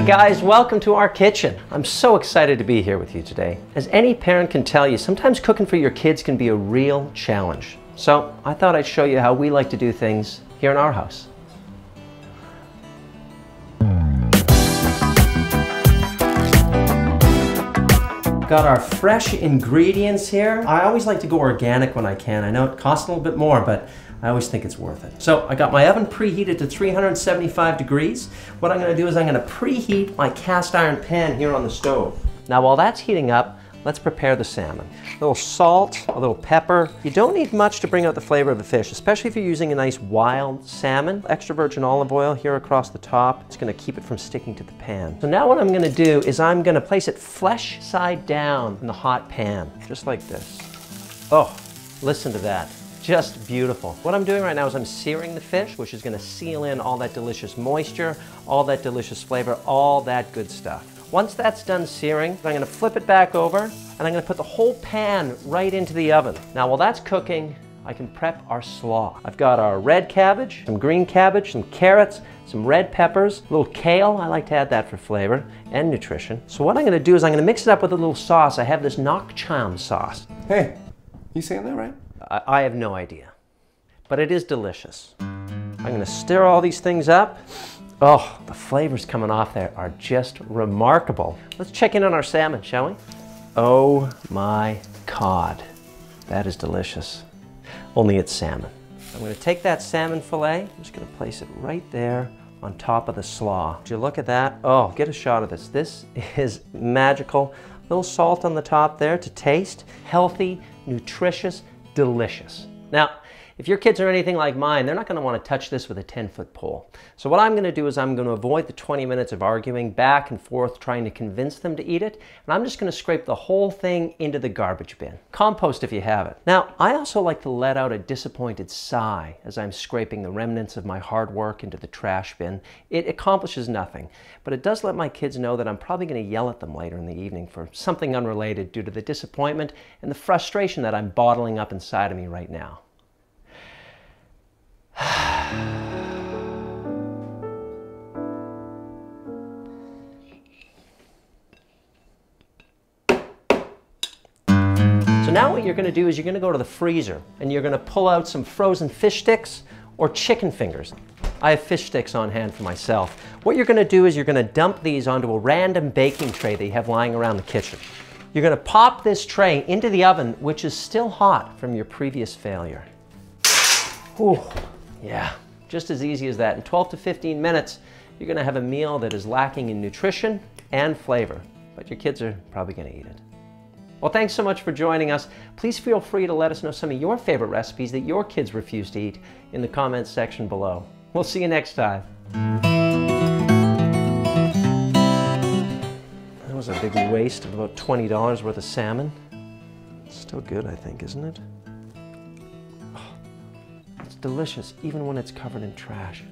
Hey guys, welcome to our kitchen. I'm so excited to be here with you today. As any parent can tell you, sometimes cooking for your kids can be a real challenge. So I thought I'd show you how we like to do things here in our house. Got our fresh ingredients here. I always like to go organic when I can. I know it costs a little bit more, but I always think it's worth it. So I got my oven preheated to 375 degrees. What I'm gonna do is I'm gonna preheat my cast iron pan here on the stove. Now while that's heating up, let's prepare the salmon. A little salt, a little pepper. You don't need much to bring out the flavor of the fish, especially if you're using a nice wild salmon. Extra virgin olive oil here across the top. It's gonna keep it from sticking to the pan. So now what I'm gonna do is I'm gonna place it flesh side down in the hot pan, just like this. Oh, listen to that just beautiful. What I'm doing right now is I'm searing the fish, which is gonna seal in all that delicious moisture, all that delicious flavor, all that good stuff. Once that's done searing, I'm gonna flip it back over and I'm gonna put the whole pan right into the oven. Now while that's cooking, I can prep our slaw. I've got our red cabbage, some green cabbage, some carrots, some red peppers, a little kale, I like to add that for flavor and nutrition. So what I'm gonna do is I'm gonna mix it up with a little sauce. I have this Nuoc Cham sauce. Hey, you saying that right? I, I have no idea, but it is delicious. I'm gonna stir all these things up. Oh, the flavors coming off there are just remarkable. Let's check in on our salmon, shall we? Oh my God, that is delicious. Only it's salmon. I'm gonna take that salmon fillet, I'm just gonna place it right there on top of the slaw. Did you look at that? Oh, get a shot of this. This is magical. A little salt on the top there to taste. Healthy, nutritious, delicious. Now, if your kids are anything like mine, they're not going to want to touch this with a 10-foot pole. So what I'm going to do is I'm going to avoid the 20 minutes of arguing back and forth trying to convince them to eat it, and I'm just going to scrape the whole thing into the garbage bin. Compost if you have it. Now, I also like to let out a disappointed sigh as I'm scraping the remnants of my hard work into the trash bin. It accomplishes nothing, but it does let my kids know that I'm probably going to yell at them later in the evening for something unrelated due to the disappointment and the frustration that I'm bottling up inside of me right now. Now what you're going to do is you're going to go to the freezer and you're going to pull out some frozen fish sticks or chicken fingers. I have fish sticks on hand for myself. What you're going to do is you're going to dump these onto a random baking tray that you have lying around the kitchen. You're going to pop this tray into the oven, which is still hot from your previous failure. Whew. Yeah, just as easy as that. In 12 to 15 minutes, you're going to have a meal that is lacking in nutrition and flavor, but your kids are probably going to eat it. Well, thanks so much for joining us. Please feel free to let us know some of your favorite recipes that your kids refuse to eat in the comments section below. We'll see you next time. That was a big waste of about $20 worth of salmon. It's Still good, I think, isn't it? Oh, it's delicious, even when it's covered in trash.